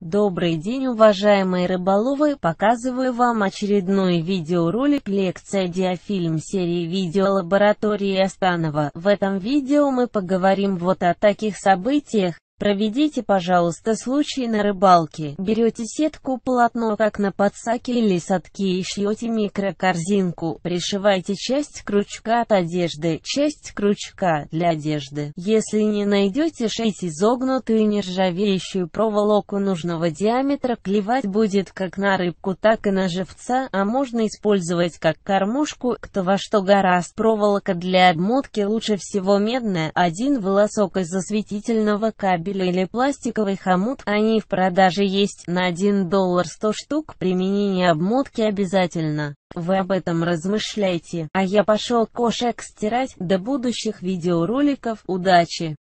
Добрый день уважаемые рыболовы, показываю вам очередной видеоролик лекция диафильм серии видео лаборатории Астанова. В этом видео мы поговорим вот о таких событиях, Проведите, пожалуйста, случай на рыбалке. Берете сетку, полотно, как на подсаке или садки и шьете микрокорзинку. Пришивайте часть крючка от одежды, часть крючка для одежды. Если не найдете, шейте изогнутую нержавеющую проволоку нужного диаметра. Клевать будет как на рыбку, так и на живца, а можно использовать как кормушку, кто во что гораст. Проволока для обмотки лучше всего медная, один волосок из осветительного кабеля кабеля или пластиковый хомут, они в продаже есть, на 1 доллар 100 штук, применение обмотки обязательно. Вы об этом размышляйте, а я пошел кошек стирать, до будущих видеороликов, удачи!